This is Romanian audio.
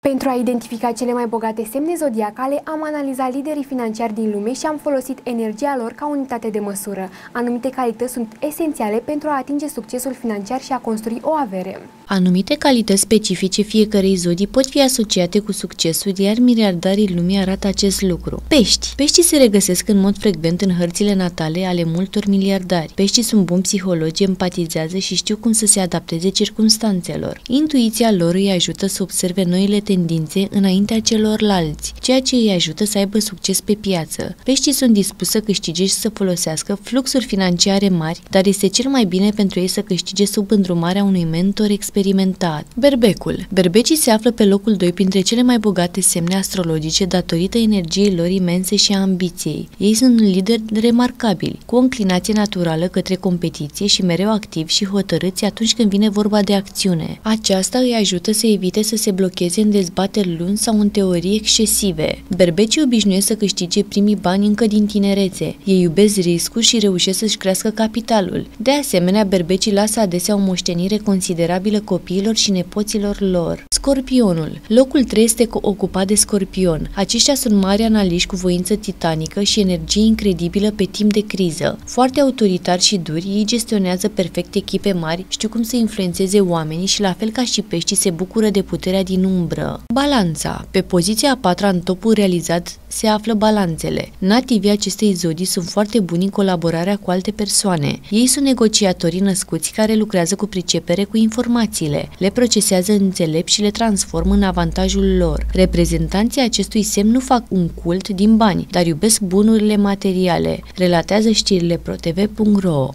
Pentru a identifica cele mai bogate semne zodiacale, am analizat liderii financiari din lume și am folosit energia lor ca unitate de măsură. Anumite calități sunt esențiale pentru a atinge succesul financiar și a construi o avere. Anumite calități specifice fiecărei zodii pot fi asociate cu succesul, iar miliardarii lumii arată acest lucru. Pești. Peștii se regăsesc în mod frecvent în hărțile natale ale multor miliardari. Peștii sunt buni psihologi, empatizează și știu cum să se adapteze circunstanțelor. Intuiția lor îi ajută să observe noile tendințe înaintea celorlalți, ceea ce îi ajută să aibă succes pe piață. Peștii sunt dispuși să câștige și să folosească fluxuri financiare mari, dar este cel mai bine pentru ei să câștige sub îndrumarea unui mentor experimentat. Berbecul. Berbecii se află pe locul 2 printre cele mai bogate semne astrologice datorită energiei lor imense și a ambiției. Ei sunt lideri remarcabili, cu o înclinație naturală către competiție și mereu activi și hotărâți atunci când vine vorba de acțiune. Aceasta îi ajută să evite să se blocheze în dezbateri lungi sau în teorii excesive. Berbecii obișnuiesc să câștige primii bani încă din tinerețe. Ei iubesc riscuri și reușesc să-și crească capitalul. De asemenea, berbecii lasă adesea o moștenire considerabilă copiilor și nepoților lor. Scorpionul. Locul 3 este ocupat de scorpion. Aceștia sunt mari analiști cu voință titanică și energie incredibilă pe timp de criză. Foarte autoritari și duri, ei gestionează perfect echipe mari, știu cum să influențeze oamenii și la fel ca și peștii se bucură de puterea din umbră. Balanța. Pe poziția a patra în topul realizat se află balanțele. Nativii acestei zodii sunt foarte buni în colaborarea cu alte persoane. Ei sunt negociatorii născuți care lucrează cu pricepere cu informațiile, le procesează înțelept și le transformă în avantajul lor. Reprezentanții acestui semn nu fac un cult din bani, dar iubesc bunurile materiale, relatează știrile protv.ro.